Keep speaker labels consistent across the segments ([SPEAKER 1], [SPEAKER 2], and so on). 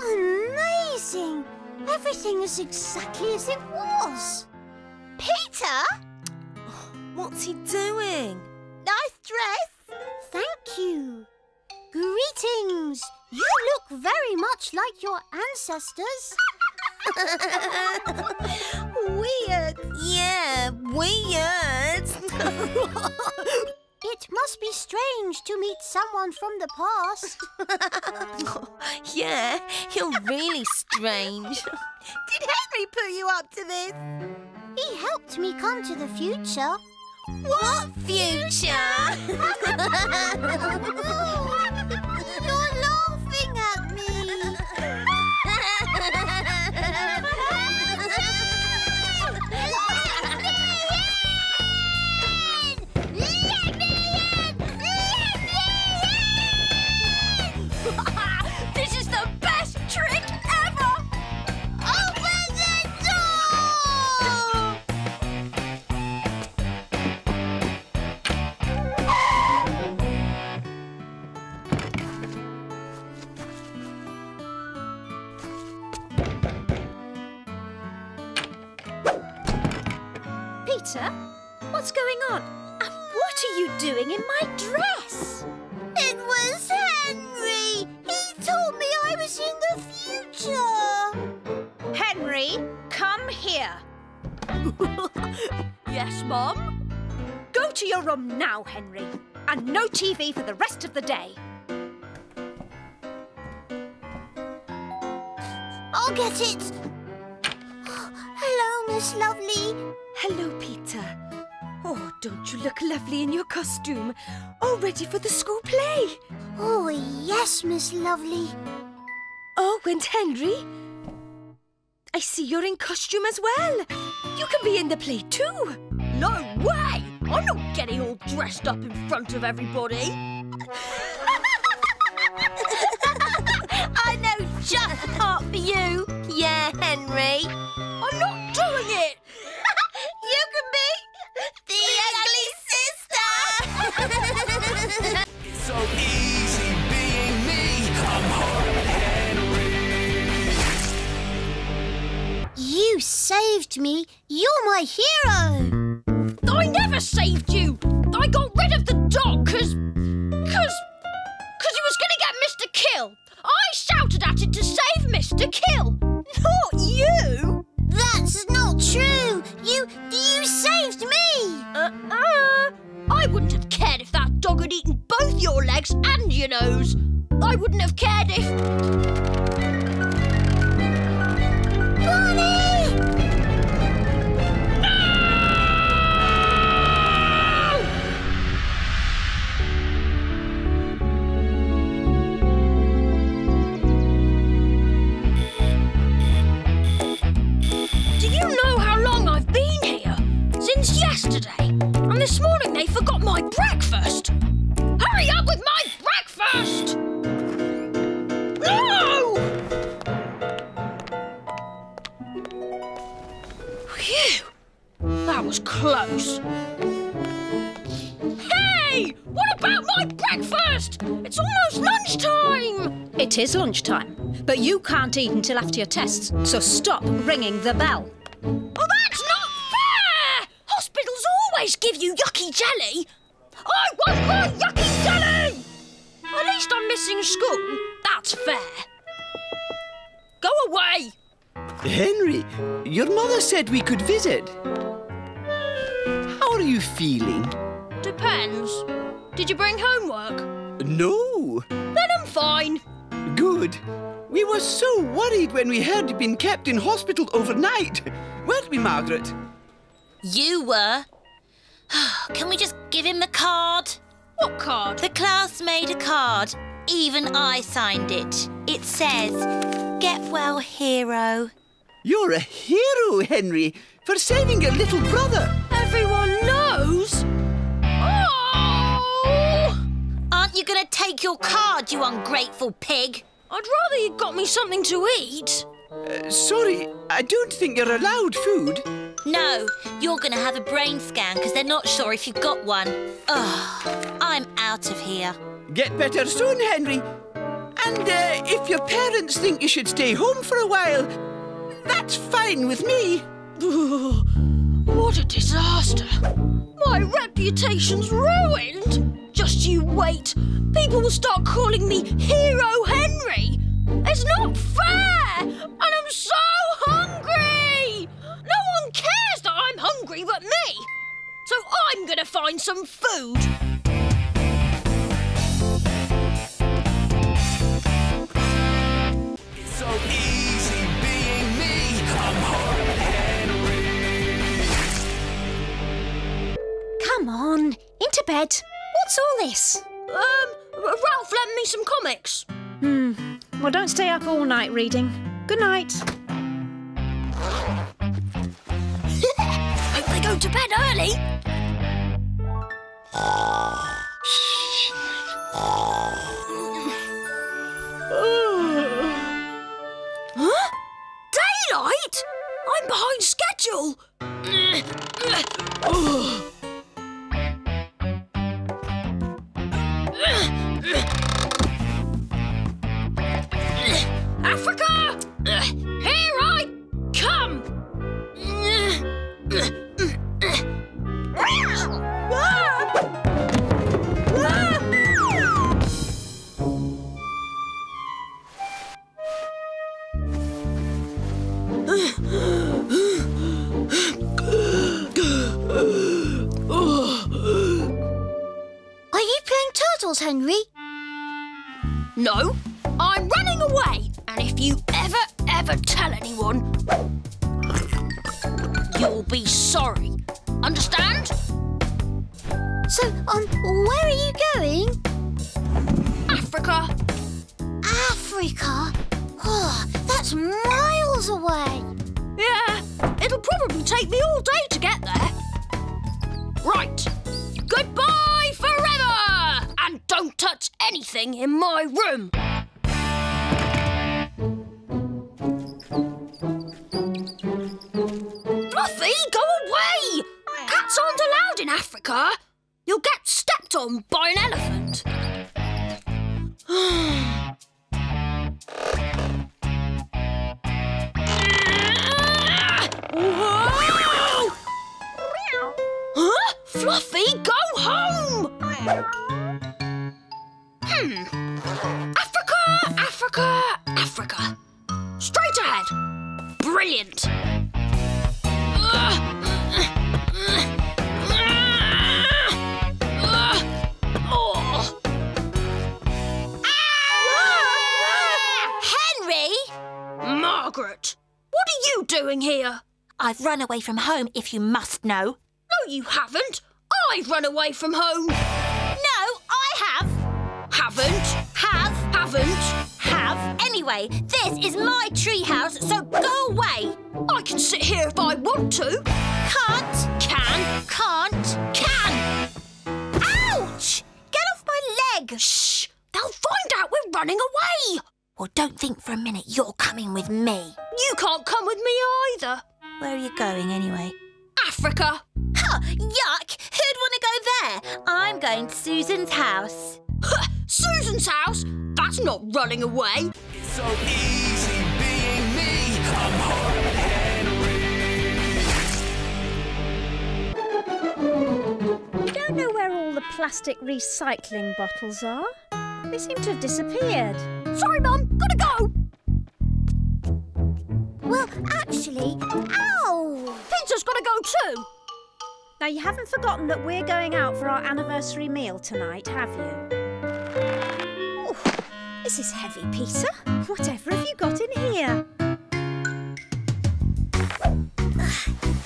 [SPEAKER 1] Amazing! Everything is exactly as it was.
[SPEAKER 2] Peter?
[SPEAKER 3] What's he doing?
[SPEAKER 2] Nice dress.
[SPEAKER 1] Thank you. Greetings. You look very much like your ancestors.
[SPEAKER 2] Weird.
[SPEAKER 3] Yeah, weird.
[SPEAKER 1] It must be strange to meet someone from the past.
[SPEAKER 3] yeah, you're really strange.
[SPEAKER 2] Did Henry put you up to this?
[SPEAKER 1] He helped me come to the future.
[SPEAKER 3] What future?
[SPEAKER 4] My dress?
[SPEAKER 1] It was Henry. He told me I was in the future.
[SPEAKER 4] Henry, come here.
[SPEAKER 2] Yes, Mom?
[SPEAKER 4] Go to your room now, Henry. And no TV for the rest of the day.
[SPEAKER 1] I'll get it. Hello, Miss Lovely.
[SPEAKER 3] Hello, Peter. Don't you look lovely in your costume? All ready for the school play.
[SPEAKER 1] Oh, yes, Miss Lovely.
[SPEAKER 3] Oh, and Henry? I see you're in costume as well. You can be in the play too.
[SPEAKER 2] No way! I'm not getting all dressed up in front of everybody.
[SPEAKER 1] saved me. You're my hero.
[SPEAKER 2] I never saved you. I got rid of the dog because. because. because it was going to get Mr. Kill. I shouted at it to save Mr. Kill. Not you.
[SPEAKER 1] That's not true. You you saved me.
[SPEAKER 2] Uh-uh. I wouldn't have cared if that dog had eaten both your legs and your nose. I wouldn't have cared if.
[SPEAKER 1] Bonnie!
[SPEAKER 2] Lunchtime!
[SPEAKER 4] It is lunchtime, but you can't eat until after your tests, so stop ringing the bell.
[SPEAKER 2] Oh, that's not fair! Hospitals always give you yucky jelly. I want my yucky jelly! At least I'm missing school. That's fair. Go away!
[SPEAKER 5] Henry, your mother said we could visit. How are you feeling?
[SPEAKER 2] Depends. Did you bring homework?
[SPEAKER 5] No.
[SPEAKER 2] Then I'm fine.
[SPEAKER 5] Good. We were so worried when we heard you'd been kept in hospital overnight. Weren't we, Margaret?
[SPEAKER 6] You were. Can we just give him the card?
[SPEAKER 2] What card?
[SPEAKER 6] The class made a card. Even I signed it. It says, Get well, hero.
[SPEAKER 5] You're a hero, Henry, for saving your little brother.
[SPEAKER 2] Everyone knows.
[SPEAKER 6] Aren't you going to take your card, you ungrateful pig?
[SPEAKER 2] I'd rather you got me something to eat.
[SPEAKER 5] Uh, sorry, I don't think you're allowed food.
[SPEAKER 6] No, you're going to have a brain scan because they're not sure if you've got one. Ugh, I'm out of here.
[SPEAKER 5] Get better soon, Henry. And uh, if your parents think you should stay home for a while, that's fine with me.
[SPEAKER 2] What a disaster! My reputation's ruined! Just you wait. People will start calling me Hero Henry. It's not fair! And I'm so hungry! No one cares that I'm hungry but me! So I'm gonna find some food.
[SPEAKER 7] It's so easy being me. I'm Horrid Henry.
[SPEAKER 4] Come on, into bed. What's all this?
[SPEAKER 2] Um, Ralph lent me some comics. Hmm.
[SPEAKER 4] Well, don't stay up all night reading. Good night.
[SPEAKER 2] Hope they go to bed early. huh? Daylight? I'm behind schedule. 으! Touch anything in my room. Fluffy, go away! Cats aren't allowed in Africa. You'll get stepped on by an elephant. Whoa! Huh? Fluffy, go home! Hmm. Africa, Africa, Africa. Straight ahead. Brilliant.
[SPEAKER 6] Henry!
[SPEAKER 2] Margaret, what are you doing here?
[SPEAKER 6] I've run away from home, if you must know.
[SPEAKER 2] No, you haven't. I've run away from home.
[SPEAKER 6] This is my treehouse, so go away.
[SPEAKER 2] I can sit here if I want to.
[SPEAKER 6] Can't.
[SPEAKER 2] Can.
[SPEAKER 6] Can't.
[SPEAKER 2] Can.
[SPEAKER 6] Ouch! Get off my leg.
[SPEAKER 2] Shh. They'll find out we're running away.
[SPEAKER 6] Well, don't think for a minute you're coming with me.
[SPEAKER 2] You can't come with me either.
[SPEAKER 6] Where are you going anyway?
[SPEAKER 2] Africa.
[SPEAKER 6] Huh, yuck! Who'd want to go there? I'm going to Susan's house.
[SPEAKER 2] Susan's house? That's not running away.
[SPEAKER 7] It's so easy being me. I'm Horrid Henry.
[SPEAKER 4] I don't know where all the plastic recycling bottles are. They seem to have disappeared.
[SPEAKER 2] Sorry, Mum. Gotta go.
[SPEAKER 1] Well, actually, ow!
[SPEAKER 2] Peter's gotta go too.
[SPEAKER 4] Now, you haven't forgotten that we're going out for our anniversary meal tonight, have you? This is heavy, Peter. Whatever have you got in here?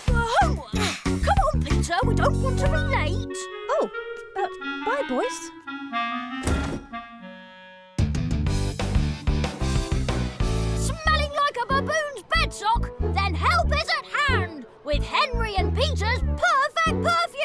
[SPEAKER 2] Whoa. Come on, Peter. We don't want to be late.
[SPEAKER 4] Oh, uh, bye, boys.
[SPEAKER 2] Smelling like a baboon's bedsock? Then help is at hand with Henry and Peter's perfect perfume.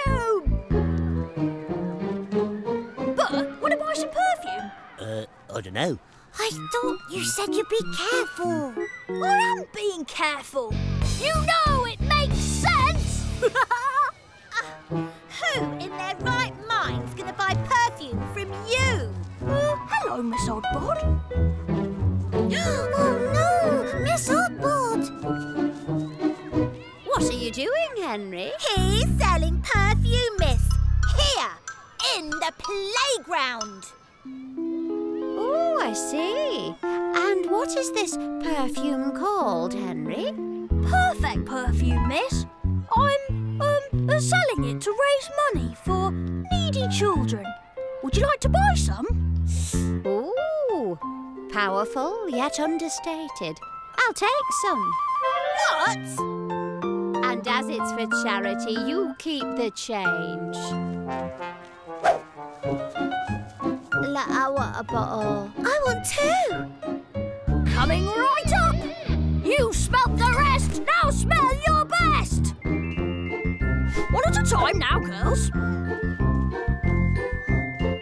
[SPEAKER 8] Uh, I know.
[SPEAKER 1] I thought you said you'd be careful.
[SPEAKER 2] Well, I am being careful. You know it makes sense.
[SPEAKER 6] Who in their right mind's going to buy perfume from you?
[SPEAKER 2] Uh, hello, Hello, Miss Oddbod.
[SPEAKER 1] Oh no, Miss Oddbod!
[SPEAKER 4] What are you doing, Henry?
[SPEAKER 6] He's selling perfume, miss. Here, in the playground.
[SPEAKER 4] I see. And what is this perfume called, Henry?
[SPEAKER 2] Perfect perfume, miss. I'm, um, uh, selling it to raise money for needy children. Would you like to buy some?
[SPEAKER 4] Ooh, powerful yet understated. I'll take some.
[SPEAKER 6] What?
[SPEAKER 4] And as it's for charity, you keep the change. I want a bottle.
[SPEAKER 6] I want two.
[SPEAKER 2] Coming right up! You smelt the rest, now smell your best! One at a time now, girls.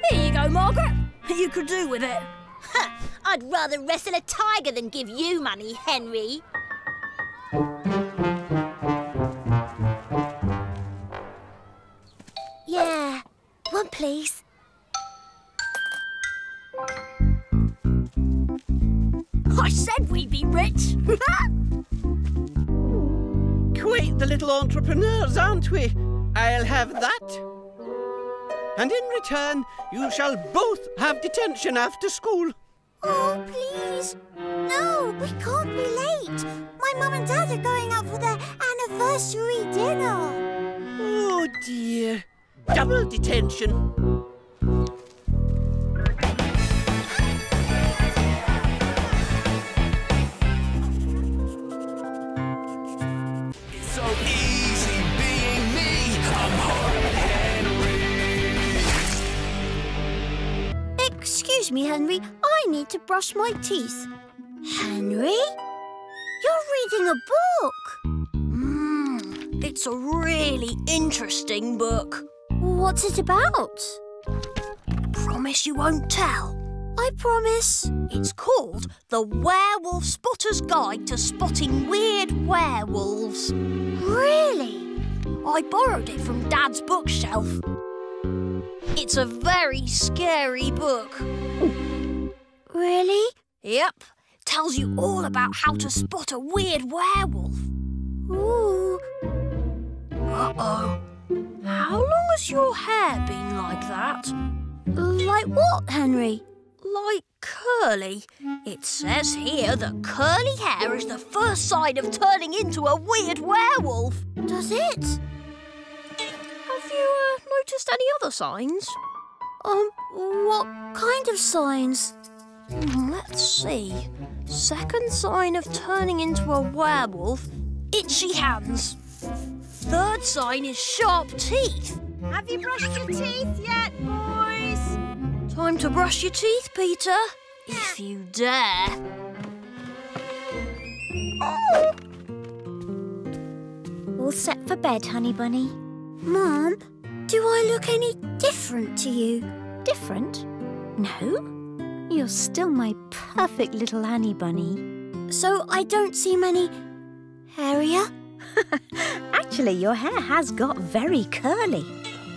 [SPEAKER 2] Here you go, Margaret. You could do with it.
[SPEAKER 6] Huh, I'd rather wrestle a tiger than give you money, Henry. Yeah, one please.
[SPEAKER 2] I said we'd be rich.
[SPEAKER 5] Quite the little entrepreneurs, aren't we? I'll have that. And in return, you shall both have detention after school.
[SPEAKER 1] Oh, please. No, we can't be late. My mum and dad are going out for their anniversary dinner.
[SPEAKER 5] Oh dear. Double detention.
[SPEAKER 1] Excuse me, Henry. I need to brush my teeth. Henry? You're reading a book.
[SPEAKER 2] Mmm, it's a really interesting book.
[SPEAKER 1] What's it about?
[SPEAKER 2] Promise you won't tell.
[SPEAKER 1] I promise.
[SPEAKER 2] It's called The Werewolf Spotter's Guide to Spotting Weird Werewolves.
[SPEAKER 1] Really?
[SPEAKER 2] I borrowed it from Dad's bookshelf. It's a very scary book.
[SPEAKER 1] Really?
[SPEAKER 2] Yep, tells you all about how to spot a weird werewolf.
[SPEAKER 1] Ooh.
[SPEAKER 2] Uh-oh. How long has your hair been like that?
[SPEAKER 1] Like what, Henry?
[SPEAKER 2] Like curly. It says here that curly hair is the first sign of turning into a weird werewolf.
[SPEAKER 1] Does it?
[SPEAKER 2] You uh, noticed any other signs?
[SPEAKER 1] Um, what kind of signs?
[SPEAKER 2] Hmm, Let's see. Second sign of turning into a werewolf itchy hands. Third sign is sharp teeth.
[SPEAKER 4] Have you brushed your teeth yet, boys?
[SPEAKER 2] Time to brush your teeth, Peter. If you dare.
[SPEAKER 1] All set for bed, honey bunny. Mom, do I look any different to you? Different? No. You're still my perfect little honey bunny. So I don't seem any hairier?
[SPEAKER 4] Actually, your hair has got very curly.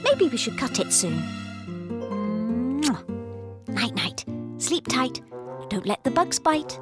[SPEAKER 4] Maybe we should cut it soon. Night night. Sleep tight. Don't let the bugs. Bite?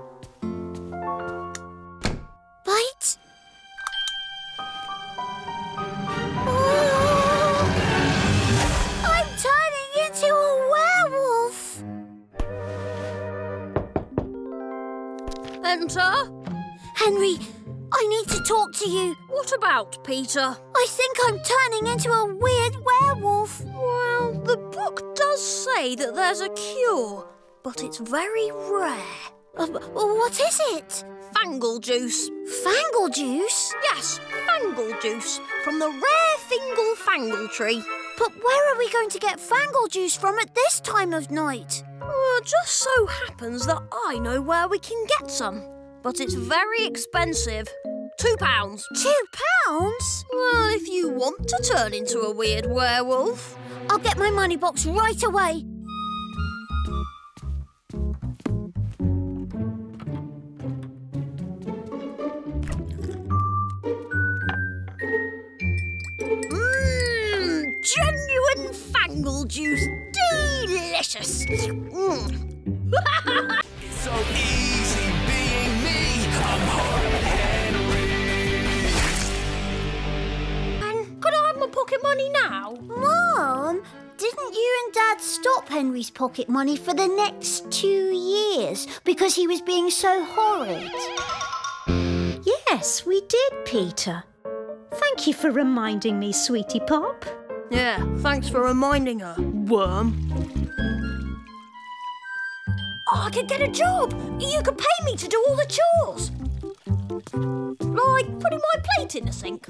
[SPEAKER 1] To you.
[SPEAKER 2] What about, Peter?
[SPEAKER 1] I think I'm turning into a weird werewolf.
[SPEAKER 2] Well, the book does say that there's a cure, but it's very rare.
[SPEAKER 1] Uh, what is it?
[SPEAKER 2] Fangle juice.
[SPEAKER 1] Fangle juice?
[SPEAKER 2] Yes, fangle juice from the rare Fingal fangle tree.
[SPEAKER 1] But where are we going to get fangle juice from at this time of night?
[SPEAKER 2] Well, it just so happens that I know where we can get some, but it's very expensive. Two pounds.
[SPEAKER 1] Two pounds?
[SPEAKER 2] Well, if you want to turn into a weird werewolf.
[SPEAKER 1] I'll get my money box right away.
[SPEAKER 2] Mmm, genuine fangle juice. Delicious. Mm. so easy being me. Now.
[SPEAKER 1] Mom, didn't you and Dad stop Henry's pocket money for the next two years because he was being so horrid?
[SPEAKER 4] Yes, we did, Peter. Thank you for reminding me, sweetie pop.
[SPEAKER 2] Yeah, thanks for reminding her, worm. Oh, I could get a job. You could pay me to do all the chores. Like putting my plate in the sink.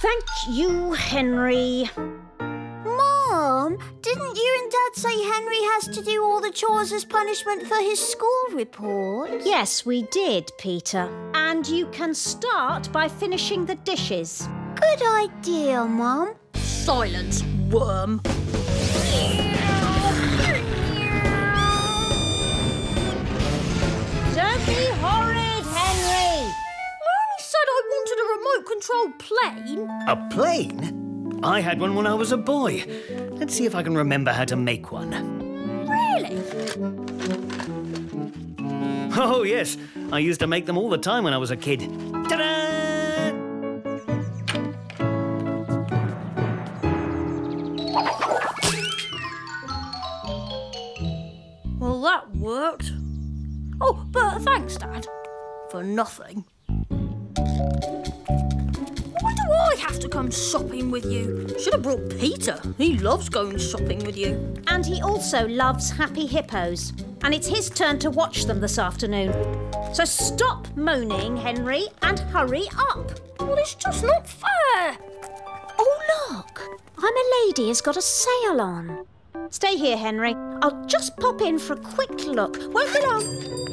[SPEAKER 4] Thank you, Henry.
[SPEAKER 1] Mom, didn't you and Dad say Henry has to do all the chores as punishment for his school report?
[SPEAKER 4] Yes, we did, Peter. And you can start by finishing the dishes.
[SPEAKER 1] Good idea, Mom.
[SPEAKER 2] Silence, worm.
[SPEAKER 4] Don't be horrid,
[SPEAKER 2] remote control plane.
[SPEAKER 8] A plane? I had one when I was a boy. Let's see if I can remember how to make one.
[SPEAKER 2] Really?
[SPEAKER 8] Oh, yes. I used to make them all the time when I was a kid. Ta-da!
[SPEAKER 2] Well, that worked. Oh, but thanks, Dad. For nothing. I have to come shopping with you? Should have brought Peter. He loves going shopping with you.
[SPEAKER 4] And he also loves happy hippos. And it's his turn to watch them this afternoon. So stop moaning, Henry, and hurry up.
[SPEAKER 2] Well, it's just not fair.
[SPEAKER 4] Oh, look! I'm a lady has got a sale on. Stay here, Henry. I'll just pop in for a quick look. Won't be long.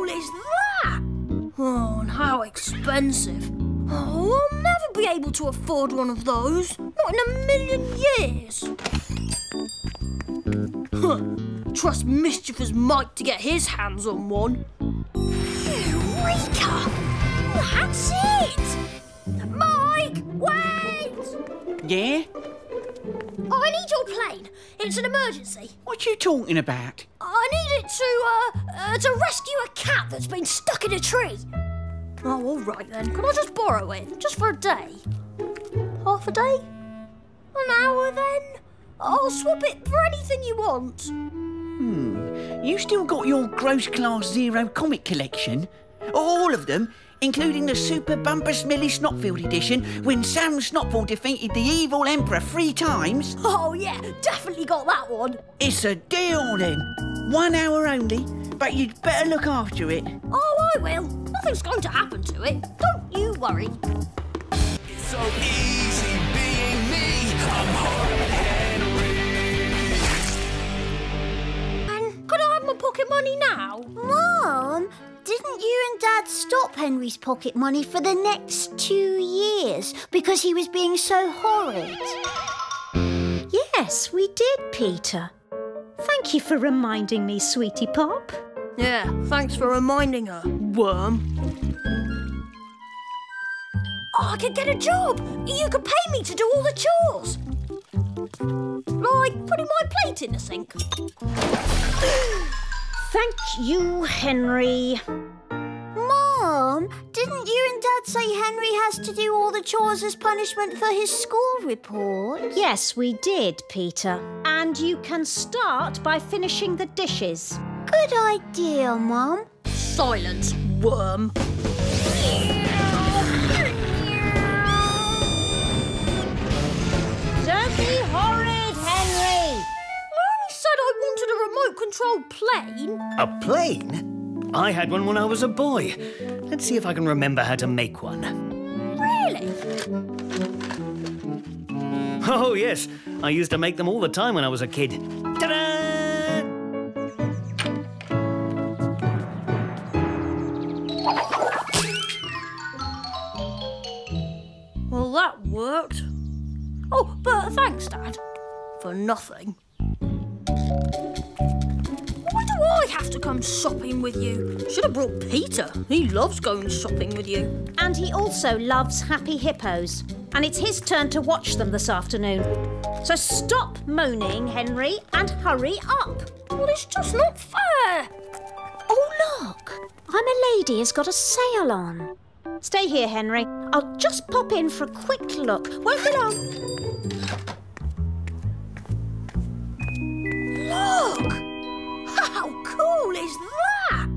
[SPEAKER 2] Cool is that? Oh, and how expensive. Oh, I'll never be able to afford one of those. Not in a million years. Huh. Trust mischievous Mike to get his hands on one. Eureka! That's it! Mike, wait!
[SPEAKER 5] Yeah?
[SPEAKER 2] I need your plane. It's an emergency.
[SPEAKER 5] What are you talking about?
[SPEAKER 2] To, uh, uh, to rescue a cat that's been stuck in a tree. Oh, all right then. Can I just borrow it? Just for a day? Half a day? An hour then? I'll swap it for anything you want. Hmm.
[SPEAKER 5] You still got your Gross Class Zero comic collection? All of them, including the Super Bumper Smelly Snotfield edition, when Sam Snotfield defeated the evil Emperor three times?
[SPEAKER 2] Oh, yeah, definitely got that one.
[SPEAKER 5] It's a deal then. One hour only, but you'd better look after it.
[SPEAKER 2] Oh, I will. Nothing's going to happen to it. Don't you worry.
[SPEAKER 7] It's so easy being me.
[SPEAKER 2] Pocket money now?
[SPEAKER 1] Mom, didn't you and Dad stop Henry's pocket money for the next two years because he was being so horrid?
[SPEAKER 4] Yes, we did, Peter. Thank you for reminding me, sweetie pop.
[SPEAKER 2] Yeah, thanks for reminding her, worm. Oh, I could get a job. You could pay me to do all the chores. Like putting my plate in the sink.
[SPEAKER 4] Thank you, Henry.
[SPEAKER 1] Mom, didn't you and Dad say Henry has to do all the chores as punishment for his school report?
[SPEAKER 4] Yes, we did, Peter. And you can start by finishing the dishes.
[SPEAKER 1] Good idea, Mom.
[SPEAKER 2] Silence, worm.
[SPEAKER 4] Don't be
[SPEAKER 2] I wanted a remote control plane.
[SPEAKER 8] A plane? I had one when I was a boy. Let's see if I can remember how to make one.
[SPEAKER 2] Really?
[SPEAKER 8] Oh, yes. I used to make them all the time when I was a kid. Ta-da!
[SPEAKER 2] Well, that worked. Oh, but thanks, Dad. For nothing. To come shopping with you? Should have brought Peter. He loves going shopping with you.
[SPEAKER 4] And he also loves happy hippos. And it's his turn to watch them this afternoon. So stop moaning, Henry, and hurry up.
[SPEAKER 2] Well, it's just not fair.
[SPEAKER 4] Oh, look! I'm a lady has got a sale on. Stay here, Henry. I'll just pop in for a quick look. Won't be long.
[SPEAKER 2] Is that?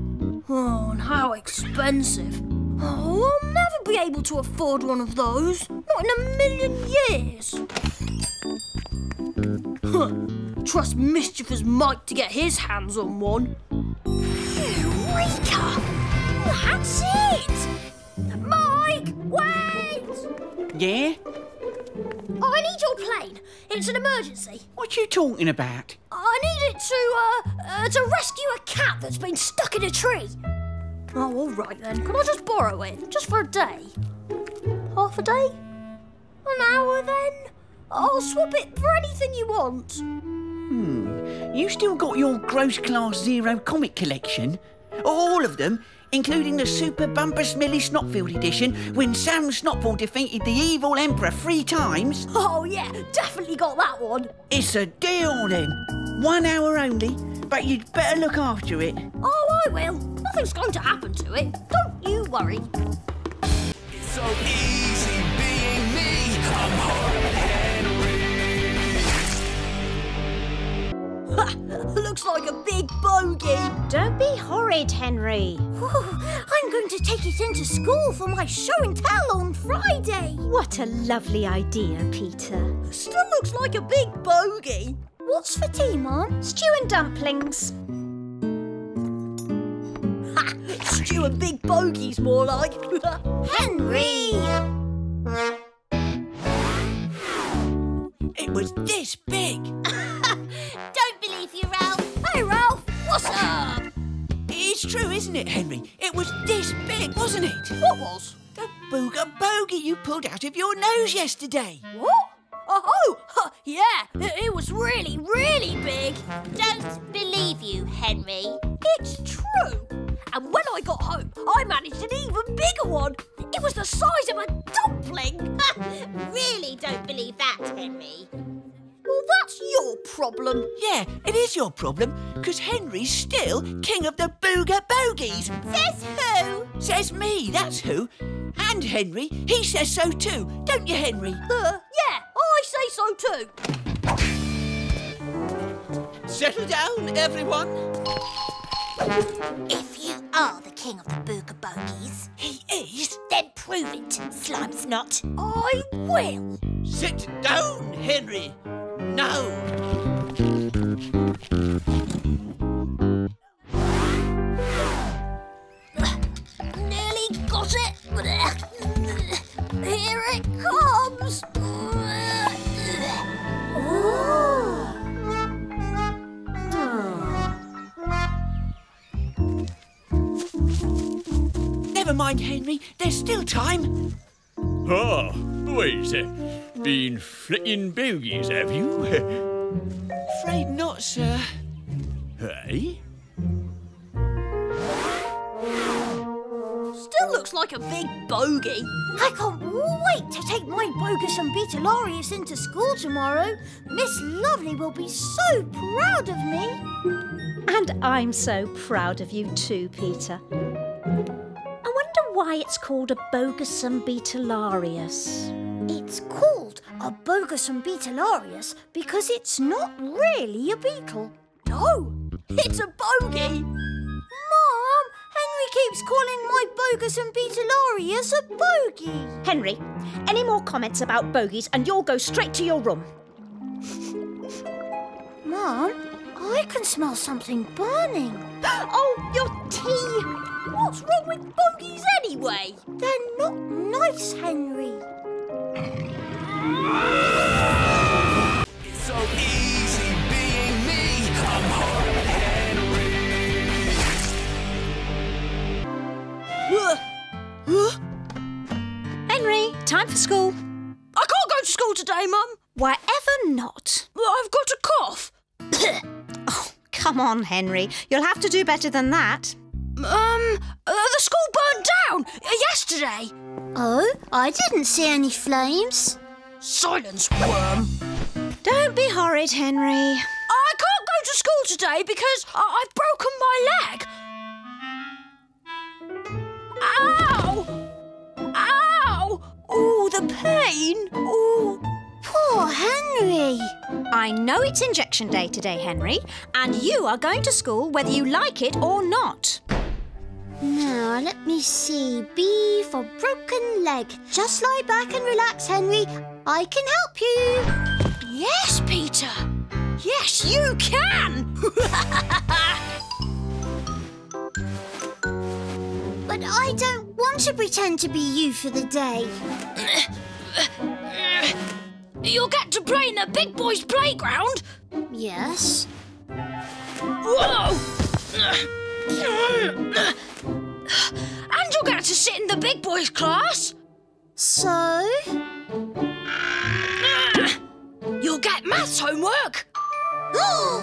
[SPEAKER 2] Oh, and how expensive. Oh, I'll never be able to afford one of those. Not in a million years. Huh. Trust mischievous Mike to get his hands on one. Eureka! That's it! Mike, wait!
[SPEAKER 5] Yeah?
[SPEAKER 2] I need your plane. It's an emergency.
[SPEAKER 5] What are you talking about?
[SPEAKER 2] I need it to, uh, uh, to rescue a cat that's been stuck in a tree. Oh, all right then. Can I just borrow it? Just for a day? Half a day? An hour then? I'll swap it for anything you want. Hmm.
[SPEAKER 5] You still got your Gross Class Zero comic collection? All of them, including the Super Bumper Smelly Snotfield edition when Sam Snotfield defeated the evil Emperor three times?
[SPEAKER 2] Oh, yeah, definitely got that one.
[SPEAKER 5] It's a deal then. One hour only, but you'd better look after it.
[SPEAKER 2] Oh, I will. Nothing's going to happen to it. Don't you worry.
[SPEAKER 7] It's so easy being me.
[SPEAKER 2] Looks like a big bogey.
[SPEAKER 4] Don't be horrid, Henry.
[SPEAKER 2] I'm going to take it into school for my show and tell on Friday.
[SPEAKER 4] What a lovely idea, Peter.
[SPEAKER 2] Still looks like a big bogey. What's for tea, Mom?
[SPEAKER 4] Stew and dumplings.
[SPEAKER 2] Ha! Stew and big bogeys, more like. Henry!
[SPEAKER 5] It was this
[SPEAKER 2] what's up?
[SPEAKER 5] It's true, isn't it, Henry? It was this big, wasn't it?
[SPEAKER 2] What was?
[SPEAKER 5] The booger bogey you pulled out of your nose yesterday.
[SPEAKER 2] What? Oh, huh, yeah, it, it was really, really big.
[SPEAKER 6] Don't believe you, Henry.
[SPEAKER 2] It's true. And when I got home, I managed an even bigger one. It was the size of a dumpling.
[SPEAKER 6] really don't believe that, Henry.
[SPEAKER 2] Well, that's your problem.
[SPEAKER 5] Yeah, it is your problem, because Henry's still king of the booger bogies.
[SPEAKER 6] Says who?
[SPEAKER 5] Says me, that's who. And Henry, he says so too, don't you, Henry?
[SPEAKER 2] Uh, yeah, I say so too.
[SPEAKER 5] Settle down, everyone.
[SPEAKER 6] If you are the king of the Booger Bogies,
[SPEAKER 5] He is.
[SPEAKER 6] then prove it, Slime's not.
[SPEAKER 2] I will.
[SPEAKER 5] Sit down, Henry. Now.
[SPEAKER 2] Nearly got it. Here it comes.
[SPEAKER 5] Never mind, Henry. There's still time.
[SPEAKER 9] Ah, boys, uh, been flicking bogies, have you?
[SPEAKER 5] Afraid not, sir.
[SPEAKER 9] hey?
[SPEAKER 2] Still looks like a big bogey. I can't wait to take my bogus and Beetalarius into school tomorrow. Miss Lovely will be so proud of me.
[SPEAKER 4] And I'm so proud of you too, Peter. I wonder why it's called a bogus Bogusum beetalarius.
[SPEAKER 2] It's called a bogus and Beetalarius because it's not really a beetle. No, it's a bogey. Mom, Henry keeps calling my bogus and Beetalarius a bogey.
[SPEAKER 4] Henry, any more comments about bogies and you'll go straight to your room.
[SPEAKER 2] Mom, I can smell something burning.
[SPEAKER 4] Oh, your tea!
[SPEAKER 2] What's wrong with bogies anyway? They're not nice, Henry.
[SPEAKER 7] Henry.
[SPEAKER 4] Henry, time for school.
[SPEAKER 2] I can't go to school today, Mum.
[SPEAKER 4] Why ever not?
[SPEAKER 2] I've got a cough.
[SPEAKER 4] oh, Come on, Henry. You'll have to do better than that.
[SPEAKER 2] Um, uh, the school burned down yesterday.
[SPEAKER 1] Oh, I didn't see any flames.
[SPEAKER 2] Silence, worm!
[SPEAKER 4] Don't be horrid, Henry.
[SPEAKER 2] I can't go to school today because I have broken my leg. Ow! Ow! Oh, the pain! Oh,
[SPEAKER 1] poor Henry.
[SPEAKER 4] I know it's injection day today, Henry, and you are going to school whether you like it or not.
[SPEAKER 1] Now, let me see. B for broken leg. Just lie back and relax, Henry. I can help you.
[SPEAKER 2] yes, Peter. Yes, you can.
[SPEAKER 1] But I don't want to pretend to be you for the day.
[SPEAKER 2] You'll get to play in the big boys' playground.
[SPEAKER 1] Yes.
[SPEAKER 2] Whoa! And you'll get to sit in the big boys' class.
[SPEAKER 1] So?
[SPEAKER 2] You'll get maths homework.
[SPEAKER 1] Ooh,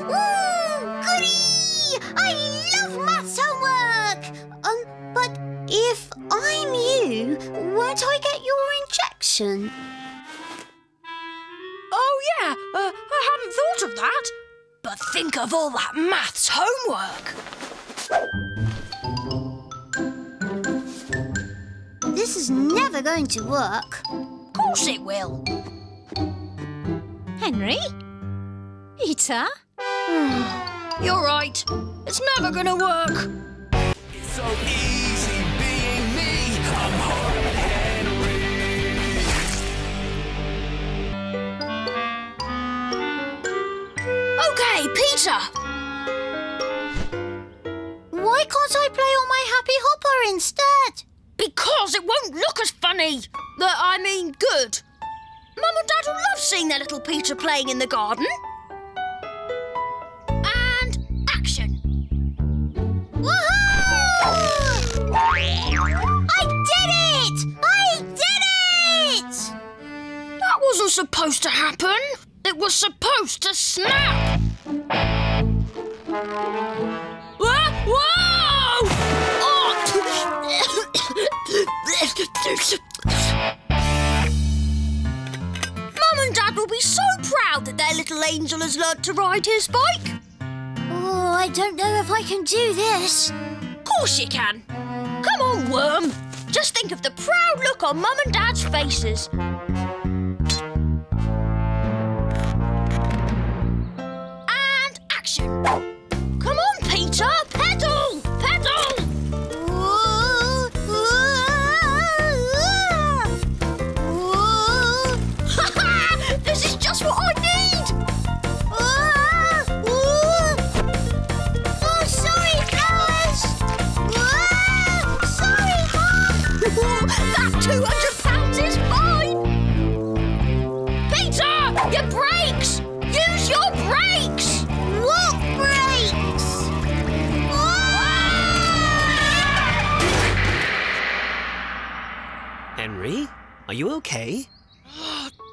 [SPEAKER 1] goody! I love maths homework! Um, but if I'm you, won't I get your injection?
[SPEAKER 2] Oh, yeah, uh, I hadn't thought of that. But think of all that maths homework.
[SPEAKER 1] This is never going to work.
[SPEAKER 2] Of course it will.
[SPEAKER 4] Henry? Peter?
[SPEAKER 2] You're right. It's never gonna work.
[SPEAKER 7] It's so easy being me. I'm Horrid Henry.
[SPEAKER 2] Okay, Peter.
[SPEAKER 1] Why can't I play on my happy hopper instead?
[SPEAKER 2] Because it won't look as funny. Uh, I mean, good. Mum and Dad will love seeing their little Peter playing in the garden. And action.
[SPEAKER 1] Woohoo! I did it! I did it!
[SPEAKER 2] That wasn't supposed to happen. It was supposed to snap. Mum and Dad will be so proud that their little angel has learnt to ride his bike.
[SPEAKER 1] Oh, I don't know if I can do this.
[SPEAKER 2] Of course you can. Come on, Worm. Just think of the proud look on Mum and Dad's faces. And action.
[SPEAKER 8] Are you okay?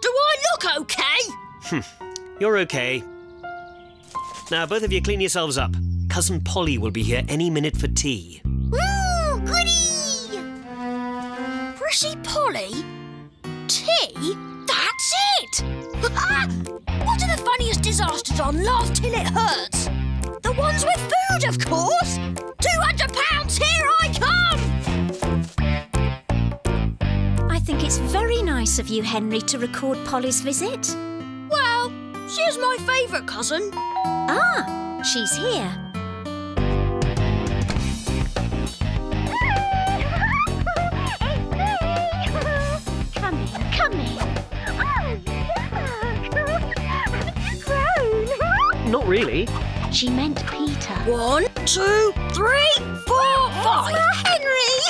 [SPEAKER 2] Do I look okay? Hmm.
[SPEAKER 8] You're okay. Now, both of you clean yourselves up. Cousin Polly will be here any minute for tea.
[SPEAKER 1] Ooh, goody!
[SPEAKER 2] Prissy Polly? Tea? That's it! what are the funniest disasters on Laugh Till It Hurts? The ones with food, of course!
[SPEAKER 4] It's very nice of you, Henry, to record Polly's visit.
[SPEAKER 2] Well, she's my favourite cousin.
[SPEAKER 4] Ah, she's here.
[SPEAKER 1] Come in, come in. Oh,
[SPEAKER 8] Not really.
[SPEAKER 1] She meant Peter.
[SPEAKER 2] One, two, three, four, five. Henry!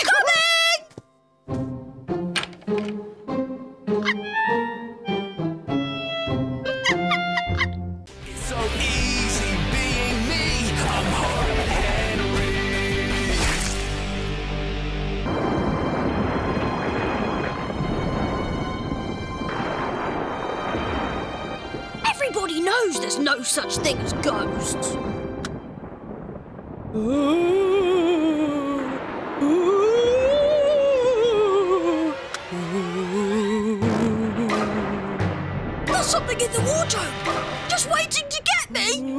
[SPEAKER 2] There's no such thing as ghosts. There's something in the wardrobe, just waiting to get me.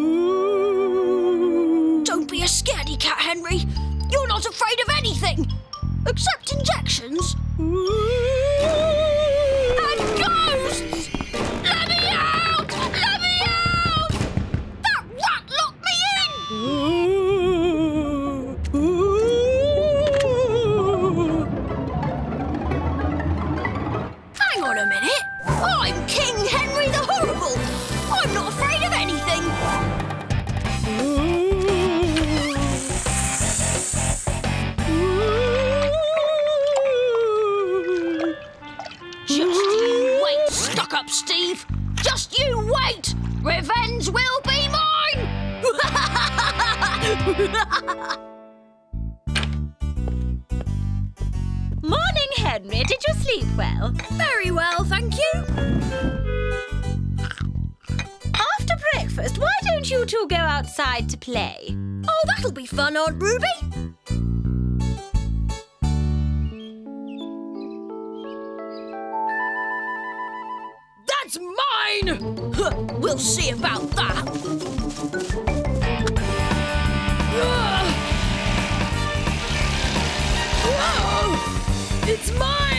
[SPEAKER 2] Just you wait, stuck up Steve. Just you wait. Revenge will be mine.
[SPEAKER 3] Morning, Henry. Did you sleep well?
[SPEAKER 2] Very well, thank you.
[SPEAKER 3] After breakfast, why don't you two go outside to play?
[SPEAKER 2] Oh, that'll be fun, Aunt Ruby. Huh, We'll see about that. Whoa! It's mine!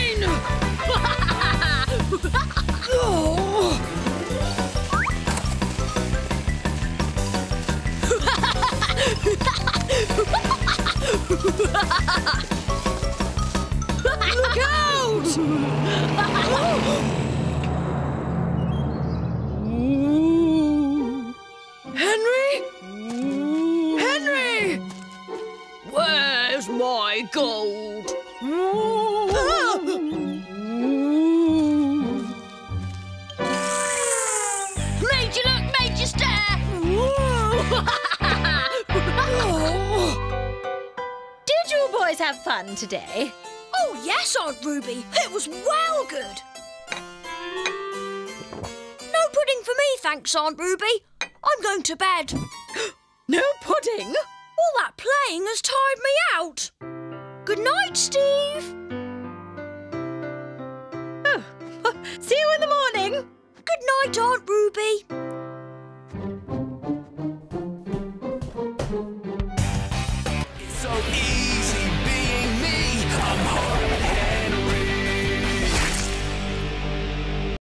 [SPEAKER 3] Today?
[SPEAKER 2] Oh, yes, Aunt Ruby. It was well good. No pudding for me, thanks, Aunt Ruby. I'm going to bed.
[SPEAKER 3] No pudding?
[SPEAKER 2] All that playing has tired me out. Good night, Steve.
[SPEAKER 3] Oh, see you in the morning.
[SPEAKER 2] Good night, Aunt Ruby.